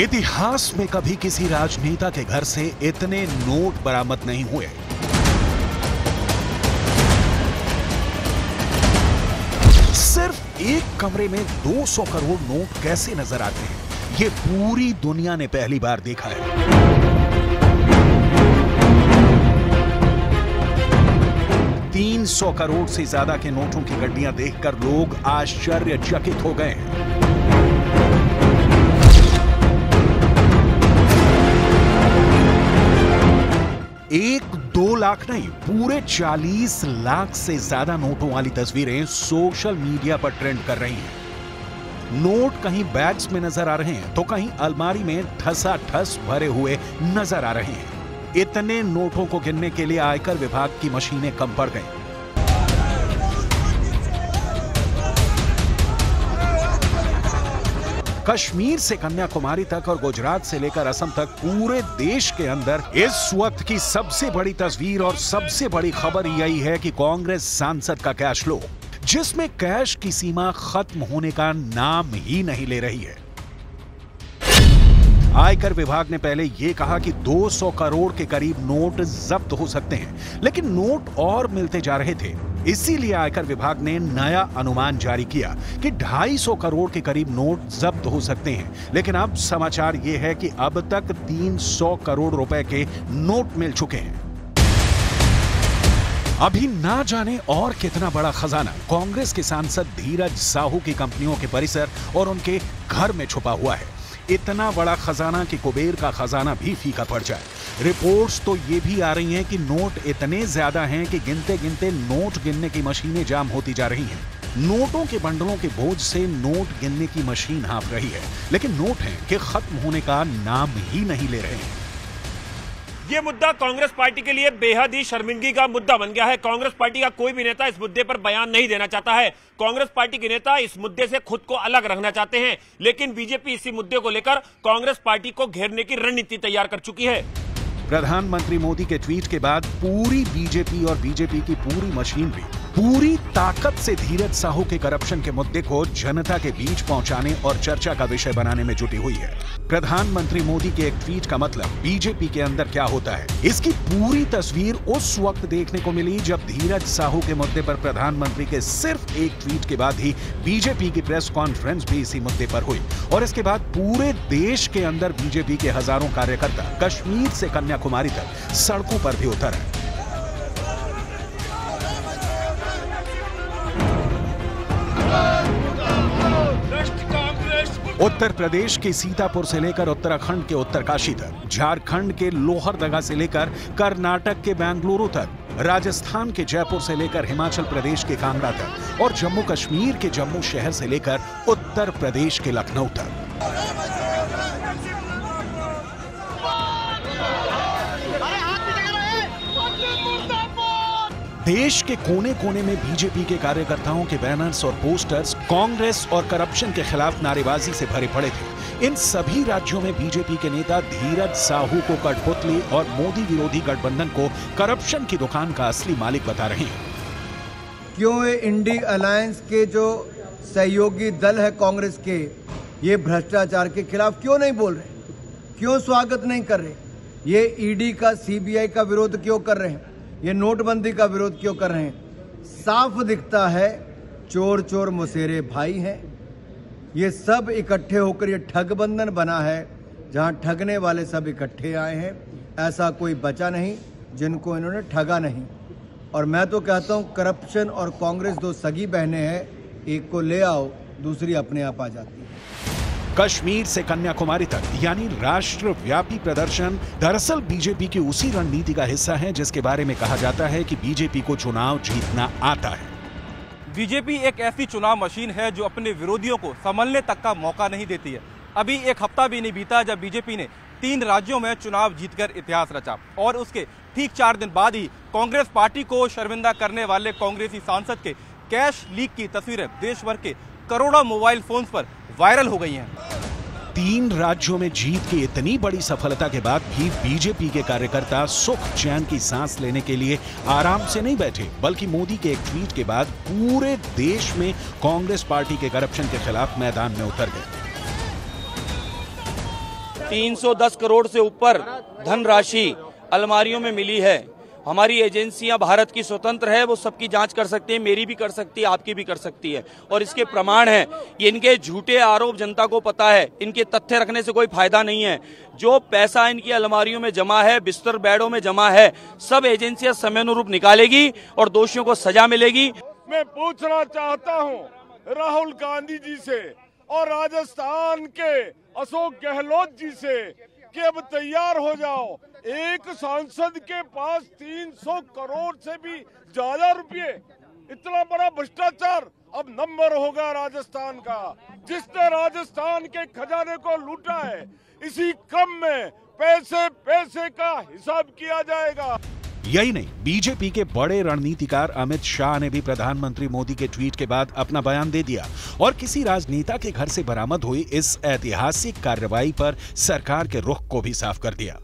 इतिहास में कभी किसी राजनेता के घर से इतने नोट बरामद नहीं हुए। सिर्फ़ एक कमरे में 200 करोड़ नोट कैसे नज़र आते हैं? ये पूरी दुनिया ने पहली बार देखा है। तीन सौ करोड़ से ज़्यादा के नोटों की गड्डियाँ देखकर लोग आश्चर्यचकित हो गए हैं। एक दो लाख नहीं, पूरे चालीस लाख से ज़्यादा नोटों वाली तस्वीरें सोशल मीडिया पर ट्रेंड कर रही हैं। नोट कहीं बैग्स में नज़र आ रहे हैं तो कहीं अलमारी में ठसा ठस भरे हुए नज़र आ रहे हैं। इतने नोटों को गिनने के लिए आयकर विभाग की मशीनें कम पड़ गई। कश्मीर से कन्याकुमारी तक और गुजरात से लेकर असम तक पूरे देश के अंदर इस वक्त की सबसे बड़ी तस्वीर और सबसे बड़ी खबर यही है कि कांग्रेस सांसद का कैश लो, जिसमें कैश की सीमा खत्म होने का नाम ही नहीं ले रही है। आयकर विभाग ने पहले यह कहा कि 200 करोड़ के करीब नोट जब्त हो सकते हैं, लेकिन नोट और मिलते जा रहे थे। इसीलिए आयकर विभाग ने नया अनुमान जारी किया कि 250 करोड़ के करीब नोट जब्त हो सकते हैं। लेकिन अब समाचार यह है कि अब तक 300 करोड़ रुपए के नोट मिल चुके हैं। अभी ना जाने और कितना बड़ा खजाना कांग्रेस के सांसद धीरज साहू की कंपनियों के परिसर और उनके घर में छुपा हुआ है। इतना बड़ा खजाना कि कुबेर का खजाना भी फीका पड़ जाए। रिपोर्ट्स तो ये भी आ रही हैं कि नोट इतने ज़्यादा हैं कि गिनते गिनते नोट गिनने की मशीनें जाम होती जा रही हैं। नोटों के बंडलों के बोझ से नोट गिनने की मशीन हाँफ रही है। लेकिन नोट हैं कि खत्म होने का नाम ही नहीं ले रहे हैं। ये मुद्दा कांग्रेस पार्टी के लिए बेहद ही शर्मिंदगी का मुद्दा बन गया है। कांग्रेस पार्टी का कोई भी नेता इस मुद्दे पर बयान नहीं देना चाहता है। कांग्रेस पार्टी के नेता इस मुद्दे से खुद को अलग रखना चाहते हैं, लेकिन बीजेपी इसी मुद्दे को लेकर कांग्रेस पार्टी को घेरने की रणनीति तैयार कर चुकी है। प्रधानमंत्री मोदी के ट्वीट के बाद पूरी बीजेपी और बीजेपी की पूरी मशीनरी पूरी ताकत से धीरज साहू के करप्शन के मुद्दे को जनता के बीच पहुँचाने और चर्चा का विषय बनाने में जुटी हुई है। प्रधानमंत्री मोदी के एक ट्वीट का मतलब बीजेपी के अंदर क्या होता है? इसकी पूरी तस्वीर उस वक्त देखने को मिली जब धीरज साहू के मुद्दे पर प्रधानमंत्री के सिर्फ़ एक ट्वीट के बाद ही बीजेपी की प्रेस कॉन्फ्रेंस भी इसी मुद्दे पर हुई। और इसके बाद पूरे देश के अंदर बीजेपी के हज़ारों कार्यकर्ता कश्मीर से कन्याकुमारी तक सड़कों पर भी उतर। आए उत्तर प्रदेश के सीतापुर से लेकर उत्तराखंड के उत्तरकाशी तक, झारखंड के लोहरदगा से लेकर कर्नाटक के बेंगलुरु तक, राजस्थान के जयपुर से लेकर हिमाचल प्रदेश के कांगड़ा तक और जम्मू कश्मीर के जम्मू शहर से लेकर उत्तर प्रदेश के लखनऊ तक। देश के कोने कोने में बीजेपी के कार्यकर्ताओं के बैनर्स और पोस्टर्स कांग्रेस और करप्शन के खिलाफ नारेबाजी से भरे पड़े थे। इन सभी राज्यों में बीजेपी के नेता धीरज साहू को कठपुतली और मोदी विरोधी गठबंधन को करप्शन की दुकान का असली मालिक बता रहे हैं। क्यों इंडी अलायंस के जो सहयोगी दल है कांग्रेस के, ये भ्रष्टाचार के खिलाफ क्यों नहीं बोल रहे? क्यों स्वागत नहीं कर रहे? ये ईडी का सीबीआई का विरोध क्यों कर रहे हैं? ये नोटबंदी का विरोध क्यों कर रहे हैं? साफ़ दिखता है चोर चोर मुसेरे भाई हैं। ये सब इकट्ठे होकर ये ठग बंधन बना है, जहाँ ठगने वाले सब इकट्ठे आए हैं। ऐसा कोई बचा नहीं, जिनको इन्होंने ठगा नहीं। और मैं तो कहता हूँ, करप्शन और कांग्रेस दो सगी बहनें हैं, एक को ले आओ, दूसरी अपने आप आ जाती कश्मीर से कन्याकुमारी तक, यानी राष्ट्रव्यापी प्रदर्शन, दरअसल बीजेपी की उसी रणनीति का हिस्सा है, जिसके बारे में कहा जाता है कि बीजेपी को चुनाव जीतना आता है। बीजेपी एक ऐसी चुनाव मशीन है जो अपने विरोधियों को संभलने तक का मौका नहीं देती है। अभी एक हफ़्ता भी नहीं बीता जब बीजेपी ने तीन राज्यों में चुनाव जीतकर इतिहास रचा, और उसके ठीक चार दिन बाद ही कांग्रेस पार्टी को शर्मिंदा करने वाले कांग्रेसी सांसद के कैश लीक की तस्वीरें देश भर के करोड़ों मोबाइल फोन्स पर वायरल हो गई हैं। तीन राज्यों में जीत की इतनी बड़ी सफलता के बाद भी बीजेपी के कार्यकर्ता सुख चैन की सांस लेने के लिए आराम से नहीं बैठे बल्कि मोदी के एक ट्वीट के बाद पूरे देश में कांग्रेस पार्टी के करप्शन के खिलाफ मैदान में उतर गए। 310 करोड़ से ऊपर धनराशि अलमारियों में मिली है। हमारी एजेंसियाँ भारत की स्वतंत्र है, वो सबकी जाँच कर सकती है, मेरी भी कर सकती है, आपकी भी कर सकती है। और इसके प्रमाण है, इनके झूठे आरोप जनता को पता है, इनके तथ्य रखने से कोई फ़ायदा नहीं है। जो पैसा इनकी अलमारियों में जमा है, बिस्तर बेडों में जमा है, सब एजेंसियाँ समयानुरूप निकालेगी और दोषियों को सजा मिलेगी। मैं पूछना चाहता हूँ, राहुल गांधी जी से और राजस्थान के अशोक गहलोत जी से कि अब तैयार हो जाओ एक सांसद के पास 300 करोड़ से भी ज़्यादा रुपए इतना बड़ा भ्रष्टाचार अब नंबर होगा राजस्थान का। जिसने राजस्थान के खजाने को लूटा है, इसी क्रम में पैसे पैसे का हिसाब किया जाएगा। यही नहीं, बीजेपी के बड़े रणनीतिकार अमित शाह ने भी प्रधानमंत्री मोदी के ट्वीट के बाद अपना बयान दे दिया। और किसी राजनेता के घर से बरामद हुई इस ऐतिहासिक कार्रवाई पर सरकार के रुख को भी साफ़ कर दिया।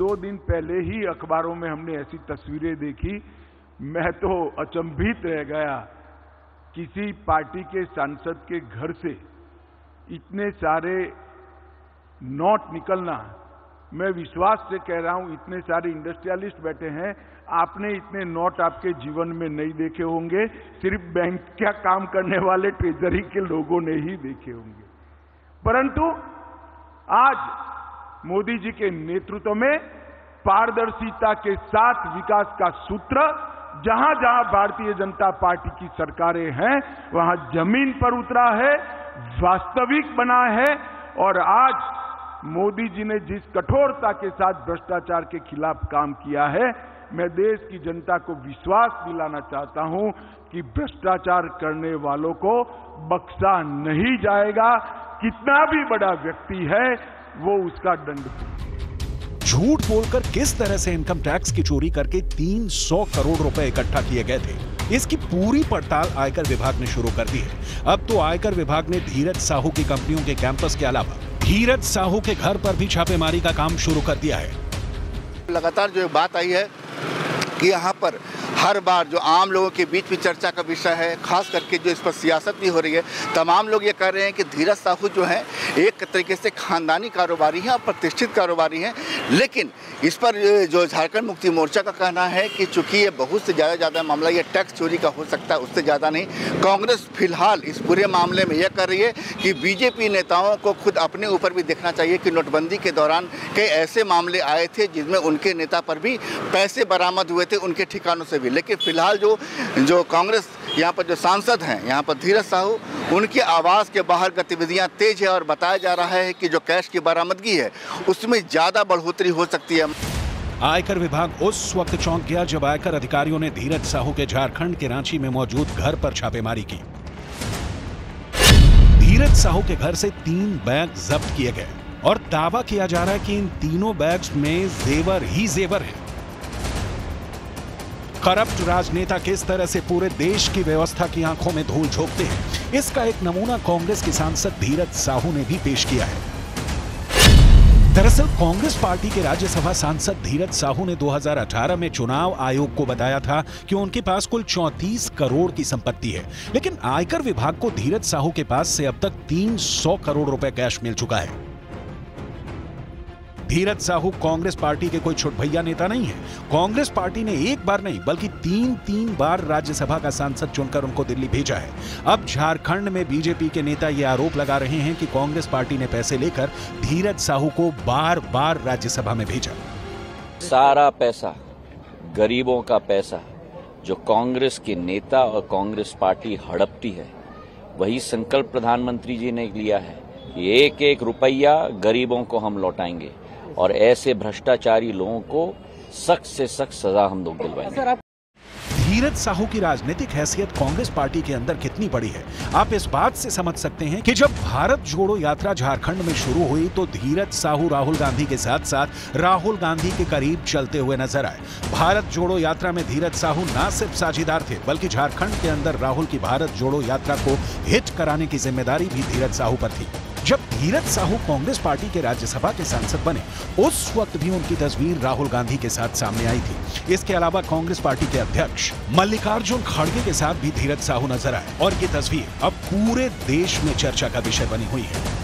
दो दिन पहले ही अखबारों में हमने ऐसी तस्वीरें देखी। मैं तो अचंभित रह गया किसी पार्टी के सांसद के घर से। इतने सारे नोट निकलना, मैं विश्वास से कह रहा हूँ, इतने सारे इंडस्ट्रियलिस्ट बैठे हैं, आपने इतने नोट आपके जीवन में नहीं देखे होंगे, सिर्फ़ बैंक का काम करने वाले ट्रेजरी के लोगों ने ही देखे होंगे। परंतु आज मोदी जी के नेतृत्व में पारदर्शिता के साथ विकास का सूत्र, जहाँ जहाँ भारतीय जनता पार्टी की सरकारें हैं, वहाँ ज़मीन पर उतरा है, वास्तविक बना है, और आज मोदी जी ने जिस कठोरता के साथ भ्रष्टाचार के खिलाफ काम किया है, मैं देश की जनता को विश्वास दिलाना चाहता हूँ कि भ्रष्टाचार करने वालों को बख्शा नहीं जाएगा। कितना भी बड़ा व्यक्ति है वो उसका दंड। झूठ बोलकर किस तरह से इनकम टैक्स की चोरी करके 300 करोड़ रुपए इकट्ठा किए गए थे? इसकी पूरी पड़ताल आयकर विभाग ने शुरू कर दी है। अब तो आयकर विभाग ने धीरज साहू की कंपनियों के कैंपस के अलावा धीरज साहू के घर पर भी छापेमारी का काम शुरू कर दिया है। लगातार जो बात आई है कि यहाँ पर हर बार जो आम लोगों के बीच में चर्चा का विषय है खास करके जो इस पर सियासत भी हो रही है तमाम लोग ये कह रहे हैं कि धीरज साहू जो है एक तरीके से खानदानी कारोबारी हैं और प्रतिष्ठित कारोबारी हैं। लेकिन इस पर जो झारखंड मुक्ति मोर्चा का कहना है कि चूँकि ये बहुत से ज़्यादा ज़्यादा मामला, ये टैक्स चोरी का हो सकता है, उससे ज़्यादा नहीं। कांग्रेस फ़िलहाल इस पूरे मामले में यह कर रही है कि बीजेपी नेताओं को खुद अपने ऊपर भी देखना चाहिए कि नोटबंदी के दौरान कई ऐसे मामले आए थे जिसमें उनके नेता पर भी पैसे बरामद हुए थे, उनके ठिकानों से भी। लेकिन फ़िलहाल जो जो कांग्रेस यहाँ पर जो सांसद हैं, यहाँ पर धीरज साहू, उनके आवास के बाहर गतिविधियाँ तेज है और बताया जा रहा है कि जो कैश की बरामदगी है, उसमें ज़्यादा बढ़ोतरी हो सकती है। आयकर विभाग उस वक्त चौंक गया जब आयकर अधिकारियों ने धीरज साहू के झारखंड के रांची में मौजूद घर पर छापेमारी की। धीरज साहू के घर से तीन बैग जब्त किए गए और दावा किया जा रहा है कि इन तीनों बैग्स में जेवर ही जेवर है। करप्ट राजनेता किस तरह से पूरे देश की व्यवस्था की आँखों में धूल झोंकते हैं? इसका एक नमूना कांग्रेस के सांसद धीरज साहू ने भी पेश किया है। दरअसल, कांग्रेस पार्टी के राज्यसभा सांसद धीरज साहू ने 2018 में चुनाव आयोग को बताया था कि उनके पास कुल 34 करोड़ की संपत्ति है, लेकिन आयकर विभाग को धीरज साहू के पास से अब तक 300 करोड़ रुपए कैश मिल चुका है। धीरज साहू कांग्रेस पार्टी के कोई छुट भैया नेता नहीं है। कांग्रेस पार्टी ने एक बार नहीं, बल्कि तीन तीन बार राज्यसभा का सांसद चुनकर उनको दिल्ली भेजा है। अब झारखंड में बीजेपी के नेता ये आरोप लगा रहे हैं कि कांग्रेस पार्टी ने पैसे लेकर धीरज साहू को बार बार राज्यसभा में भेजा। सारा पैसा, गरीबों का पैसा, जो कांग्रेस के नेता और कांग्रेस पार्टी हड़पती है, वही संकल्प प्रधानमंत्री जी ने लिया है। एक एक रुपया गरीबों को हम लौटाएँगे। और ऐसे भ्रष्टाचारी लोगों को सख्त से सख्त सजा हम लोग दिलवाएँगे। धीरज साहू की राजनीतिक हैसियत कांग्रेस पार्टी के अंदर कितनी बड़ी है? आप इस बात से समझ सकते हैं कि जब भारत जोड़ो यात्रा झारखंड में शुरू हुई तो धीरज साहू राहुल गांधी के साथ साथ राहुल गांधी के करीब चलते हुए नज़र आए। भारत जोड़ो यात्रा में धीरज साहू न सिर्फ़ साझेदार थे बल्कि झारखंड के अंदर राहुल की भारत जोड़ो यात्रा को हिट कराने की ज़िम्मेदारी भी धीरज साहू पर थी। जब धीरज साहू कांग्रेस पार्टी के राज्यसभा के सांसद बने, उस वक्त भी उनकी तस्वीर राहुल गांधी के साथ सामने आई थी। इसके अलावा कांग्रेस पार्टी के अध्यक्ष मल्लिकार्जुन खड़गे के साथ भी धीरज साहू नज़र आए और ये तस्वीर अब पूरे देश में चर्चा का विषय बनी हुई है।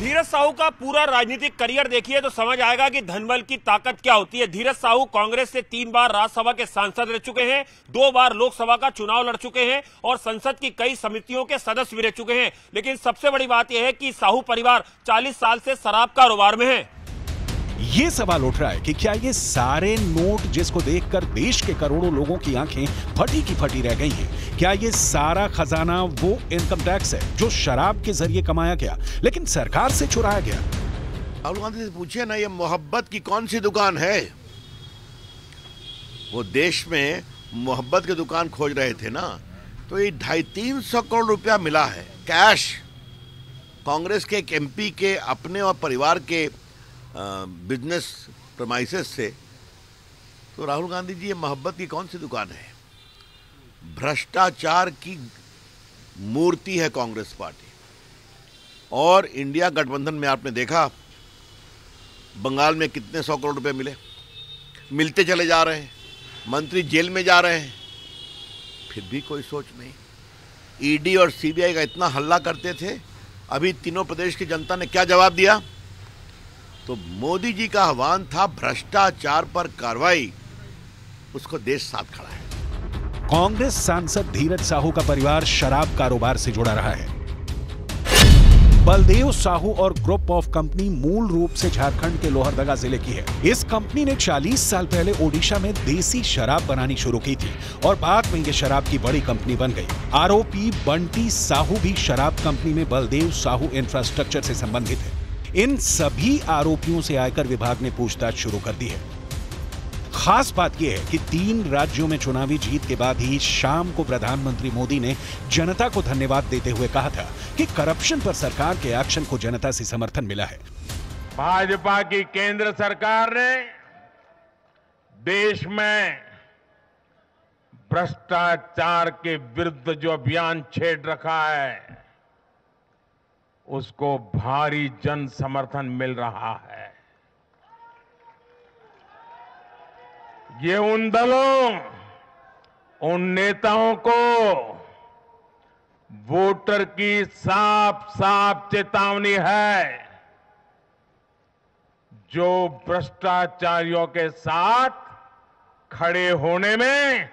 धीरज साहू का पूरा राजनीतिक करियर देखिए तो समझ आएगा कि धनबल की ताकत क्या होती है। धीरज साहू कांग्रेस से तीन बार राज्यसभा के सांसद रह चुके हैं, दो बार लोकसभा का चुनाव लड़ चुके हैं और संसद की कई समितियों के सदस्य भी रह चुके हैं। लेकिन सबसे बड़ी बात यह है कि साहू परिवार 40 साल से शराब कारोबार में है। ये सवाल उठ रहा है कि क्या ये सारे नोट जिसको देखकर देश के करोड़ों लोगों की आँखें फटी की फटी रह गई हैं, क्या ये सारा खजाना वो इनकम टैक्स है जो शराब के ज़रिए कमाया गया, लेकिन सरकार से चुराया गया? राहुल गांधी से पूछिए ना, ये मोहब्बत की कौन सी दुकान है? वो देश में मोहब्बत की दुकान खोज रहे थे ना तो ये ढाई तीन सौ करोड़ रुपया मिला है, कैश। कांग्रेस के एक एमपी के, अपने और परिवार के बिज़नेस प्रमाइसेस से तो राहुल गांधी जी, ये मोहब्बत की कौन सी दुकान है? भ्रष्टाचार की मूर्ति है कांग्रेस पार्टी। और इंडिया गठबंधन में आपने देखा, बंगाल में कितने सौ करोड़ रुपए मिले। मिलते चले जा रहे हैं, मंत्री जेल में जा रहे हैं। फिर भी कोई सोच नहीं। ईडी और सीबीआई का इतना हल्ला करते थे, अभी तीनों प्रदेश की जनता ने क्या जवाब दिया? तो मोदी जी का आह्वान था भ्रष्टाचार पर कार्रवाई। उसको देश साथ खड़ा है। कांग्रेस सांसद धीरज साहू का परिवार शराब कारोबार से जुड़ा रहा है। बलदेव साहू और ग्रुप ऑफ़ कंपनी मूल रूप से झारखंड के लोहरदगा ज़िले की है। इस कंपनी ने 40 साल पहले ओडिशा में देसी शराब बनानी शुरू की थी और बाद में ये शराब की बड़ी कंपनी बन गई। आरोपी बंटी साहू भी शराब कंपनी में बलदेव साहू इंफ्रास्ट्रक्चर से संबंधित है। इन सभी आरोपियों से आयकर विभाग ने पूछताछ शुरू कर दी है। खास बात यह है कि तीन राज्यों में चुनावी जीत के बाद ही शाम को प्रधानमंत्री मोदी ने जनता को धन्यवाद देते हुए कहा था कि करप्शन पर सरकार के एक्शन को जनता से समर्थन मिला है। भाजपा की केंद्र सरकार ने देश में भ्रष्टाचार के विरुद्ध जो अभियान छेड़ रखा है उसको भारी जन समर्थन मिल रहा है। ये उन दलों, उन नेताओं को वोटर की साफ़ साफ़ चेतावनी है, जो भ्रष्टाचारियों के साथ खड़े होने में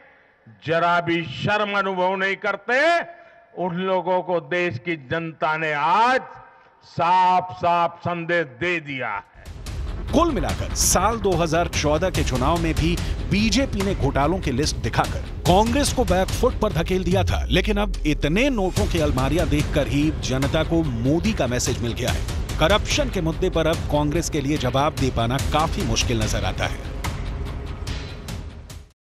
जरा भी शर्म अनुभव नहीं करते उन लोगों को देश की जनता ने आज साफ़ साफ़ संदेश दे दिया है। कुल मिलाकर साल 2014 के चुनाव में भी बीजेपी ने घोटालों की लिस्ट दिखाकर कांग्रेस को बैकफुट पर धकेल दिया था, लेकिन अब इतने नोटों की अलमारियाँ देखकर ही जनता को मोदी का मैसेज मिल गया है। करप्शन के मुद्दे पर अब कांग्रेस के लिए जवाब दे पाना काफ़ी मुश्किल नज़र आता है।